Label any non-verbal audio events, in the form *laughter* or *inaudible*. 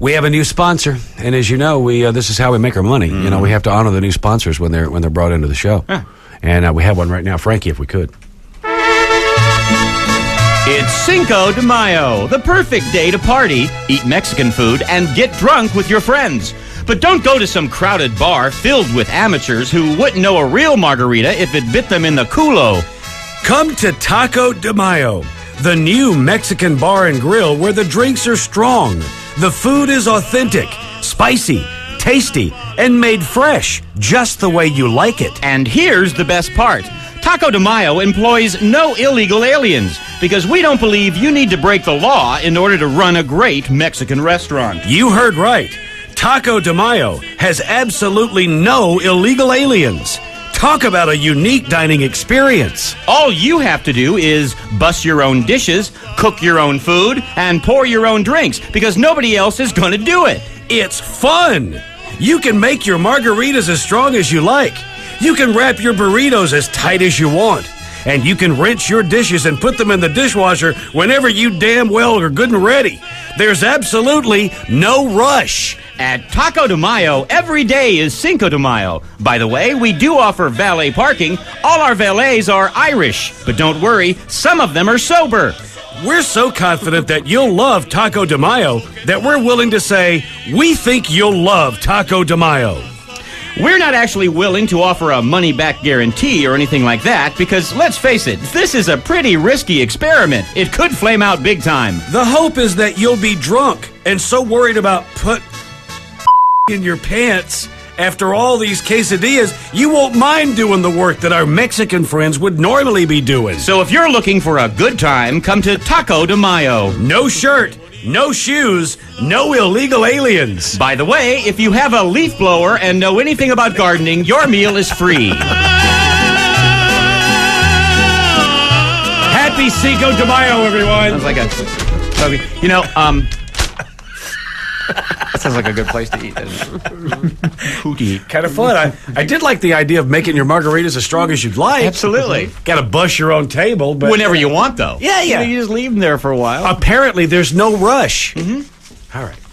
We have a new sponsor, and as you know, we uh, this is how we make our money. You know, we have to honor the new sponsors when they're when they're brought into the show, and uh, we have one right now, Frankie, if we could. It's Cinco de Mayo, the perfect day to party, eat Mexican food, and get drunk with your friends. But don't go to some crowded bar filled with amateurs who wouldn't know a real margarita if it bit them in the culo. Come to Taco de Mayo, the new Mexican bar and grill where the drinks are strong, the food is authentic, spicy, tasty, and made fresh, just the way you like it. And here's the best part. Taco de Mayo employs no illegal aliens because we don't believe you need to break the law in order to run a great Mexican restaurant. You heard right. Taco de Mayo has absolutely no illegal aliens. Talk about a unique dining experience. All you have to do is bus your own dishes, cook your own food, and pour your own drinks because nobody else is going to do it. It's fun. You can make your margaritas as strong as you like. You can wrap your burritos as tight as you want. And you can rinse your dishes and put them in the dishwasher whenever you damn well are good and ready. There's absolutely no rush. At Taco de Mayo, every day is Cinco de Mayo. By the way, we do offer valet parking. All our valets are Irish. But don't worry, some of them are sober. We're so confident that you'll love Taco de Mayo that we're willing to say, we think you'll love Taco de Mayo. We're not actually willing to offer a money back guarantee or anything like that because, let's face it, this is a pretty risky experiment. It could flame out big time. The hope is that you'll be drunk and so worried about put *laughs* in your pants after all these quesadillas, you won't mind doing the work that our Mexican friends would normally be doing. So if you're looking for a good time, come to Taco de Mayo. No shirt, no shoes, no illegal aliens. By the way, if you have a leaf blower and know anything about gardening, your meal is free. Happy Cinco de Mayo, everyone. Sounds like a, you know, um, sounds like a good place to eat. Hootie. Kind of fun. I, I did like the idea of making your margaritas as strong as you'd like. Absolutely. Got to bust your own table, but Whenever you want, though. Yeah, yeah. You, know, you just leave them there for a while. apparently there's no rush. Mm-hmm. All right.